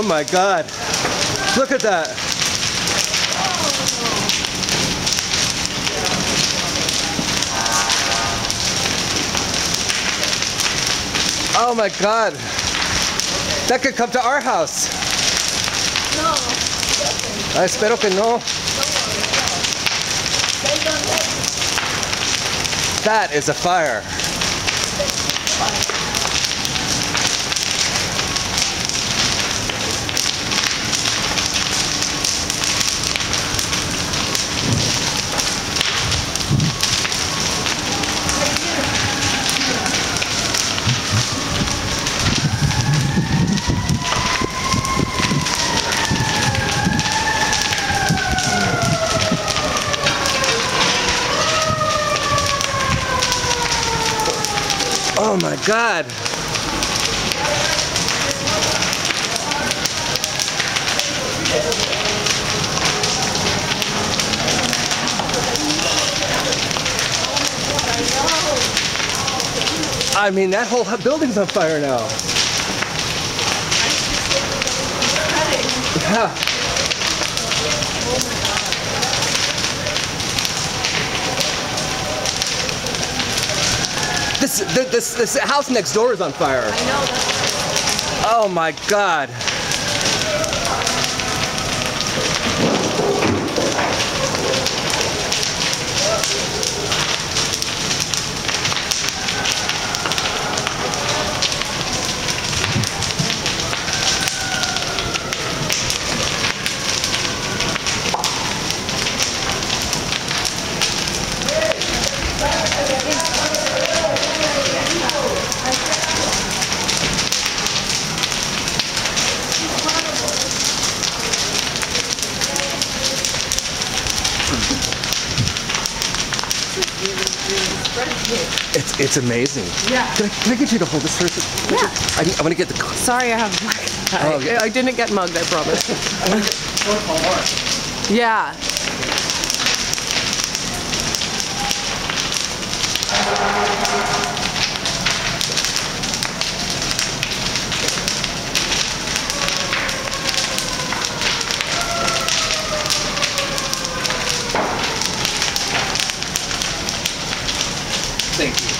Oh my god. Look at that. Oh my god. That could come to our house. No. Ah, espero que no. They don't let That is a fire. Oh my god. I mean, that whole building's on fire now. Yeah. This, th- this, this house next door is on fire. I know Oh my god. It's, it's amazing. Yeah. Can I, can I get you to hold this first? Yeah. I, I want to get the. Sorry, I have. Oh, I, Oh, yeah. I didn't get mugged. I promise. yeah. Thank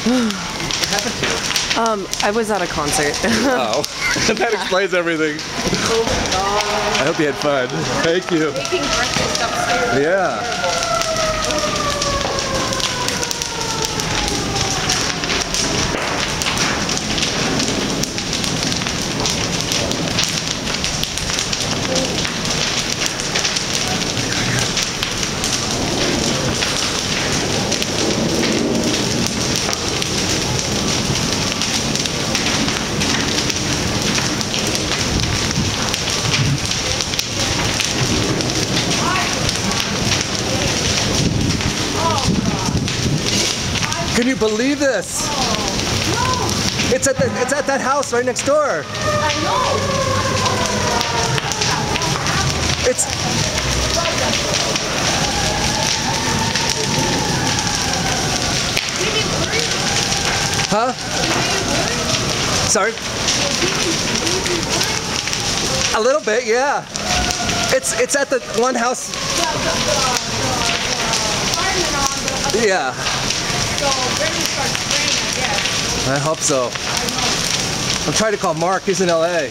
what happened to you? Um, I was at a concert. Oh, that explains everything. I hope you had fun. Thank you. making breakfast upstairs. Yeah. Can you believe this? It's at the, it's at that house right next door. I know. It's Huh? Sorry? A little bit, yeah. It's it's at the one house. Firemen on the other Yeah, so then it starts I guess. I hope so. I'm trying to call Mark. He's in LA.